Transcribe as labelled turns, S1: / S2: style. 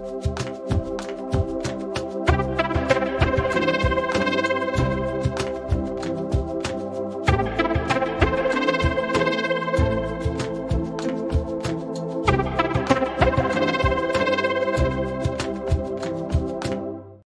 S1: Bye.